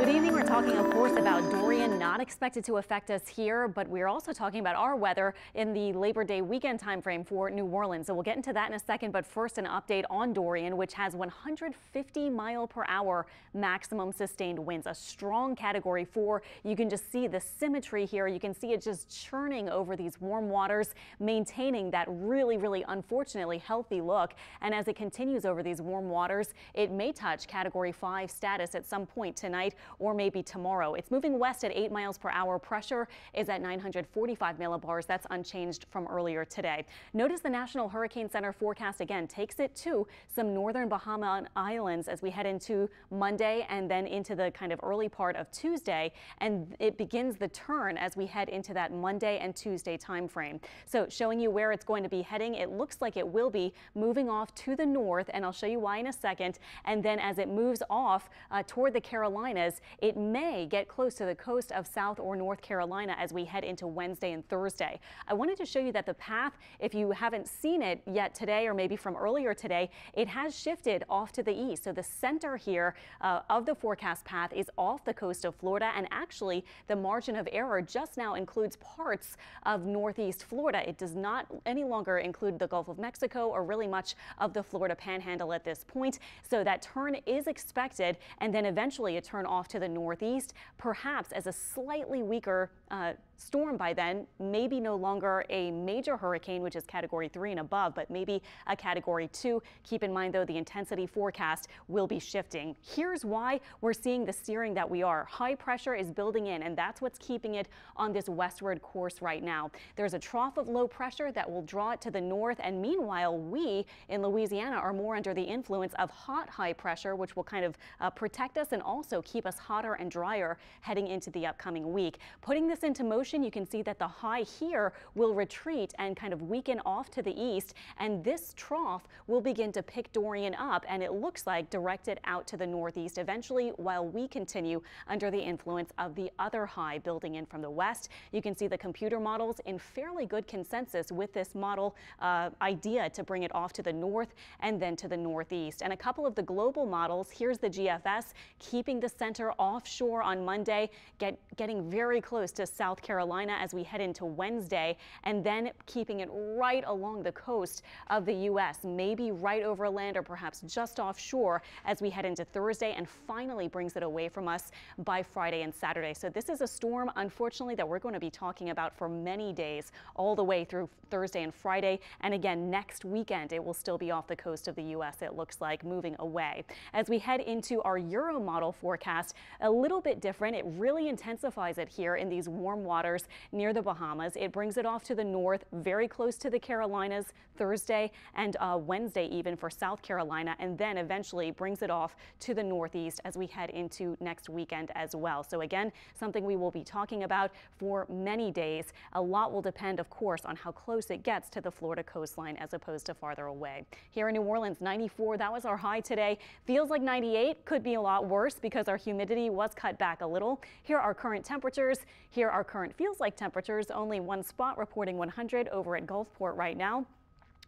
Good evening. Talking, of course, about Dorian, not expected to affect us here, but we're also talking about our weather in the Labor Day weekend timeframe for New Orleans. So we'll get into that in a second, but first an update on Dorian, which has 150 mile per hour maximum sustained winds, a strong category four. You can just see the symmetry here. You can see it just churning over these warm waters, maintaining that really, really unfortunately healthy look. And as it continues over these warm waters, it may touch category five status at some point tonight or maybe tomorrow. It's moving west at 8 miles per hour. Pressure is at 945 millibars. That's unchanged from earlier today. Notice the National Hurricane Center forecast again takes it to some northern Bahama Islands as we head into Monday and then into the kind of early part of Tuesday. And it begins the turn as we head into that Monday and Tuesday time frame. So showing you where it's going to be heading, it looks like it will be moving off to the north, and I'll show you why in a second. And then as it moves off uh, toward the Carolinas, it may get close to the coast of South or North Carolina as we head into Wednesday and Thursday. I wanted to show you that the path, if you haven't seen it yet today or maybe from earlier today, it has shifted off to the east. So the center here uh, of the forecast path is off the coast of Florida and actually the margin of error just now includes parts of northeast Florida. It does not any longer include the Gulf of Mexico or really much of the Florida panhandle at this point. So that turn is expected and then eventually a turn off to the northeast, perhaps as a slightly weaker uh, storm by then, maybe no longer a major hurricane, which is category three and above, but maybe a category two. Keep in mind, though, the intensity forecast will be shifting. Here's why we're seeing the steering that we are. High pressure is building in, and that's what's keeping it on this westward course right now. There's a trough of low pressure that will draw it to the north, and meanwhile, we in Louisiana are more under the influence of hot high pressure, which will kind of uh, protect us and also keep us hotter and drier heading into the upcoming week. Putting this into motion, you can see that the high here will retreat and kind of weaken off to the east, and this trough will begin to pick Dorian up, and it looks like directed out to the northeast eventually while we continue under the influence of the other high building in from the west. You can see the computer models in fairly good consensus with this model uh, idea to bring it off to the north and then to the northeast. And a couple of the global models, here's the GFS, keeping the center offshore on Monday, get, getting very close to South Carolina as we head into Wednesday, and then keeping it right along the coast of the U.S., maybe right over land or perhaps just offshore as we head into Thursday, and finally brings it away from us by Friday and Saturday. So this is a storm, unfortunately, that we're going to be talking about for many days, all the way through Thursday and Friday. And again, next weekend, it will still be off the coast of the U.S., it looks like, moving away. As we head into our Euro model forecast, a little bit different. It really intensifies it here in these warm waters near the Bahamas. It brings it off to the north, very close to the Carolinas Thursday and uh, Wednesday even for South Carolina, and then eventually brings it off to the northeast as we head into next weekend as well. So again, something we will be talking about for many days. A lot will depend, of course, on how close it gets to the Florida coastline as opposed to farther away. Here in New Orleans, 94, that was our high today. Feels like 98, could be a lot worse because our humidity was cut back a little. Here are current temperatures. Here are current feels like temperatures. Only one spot reporting 100 over at Gulfport right now.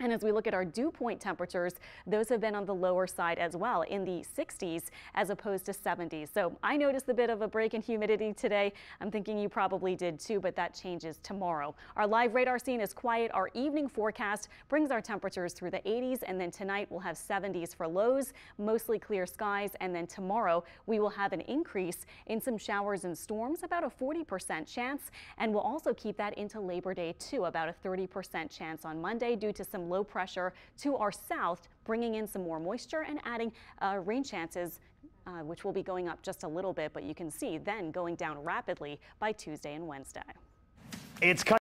And as we look at our dew point temperatures, those have been on the lower side as well in the 60s as opposed to 70s. So I noticed a bit of a break in humidity today. I'm thinking you probably did too, but that changes tomorrow. Our live radar scene is quiet. Our evening forecast brings our temperatures through the 80s and then tonight we'll have 70s for lows, mostly clear skies. And then tomorrow we will have an increase in some showers and storms, about a 40% chance. And we'll also keep that into Labor Day too, about a 30% chance on Monday due to some low pressure to our south, bringing in some more moisture and adding uh, rain chances, uh, which will be going up just a little bit, but you can see then going down rapidly by Tuesday and Wednesday. It's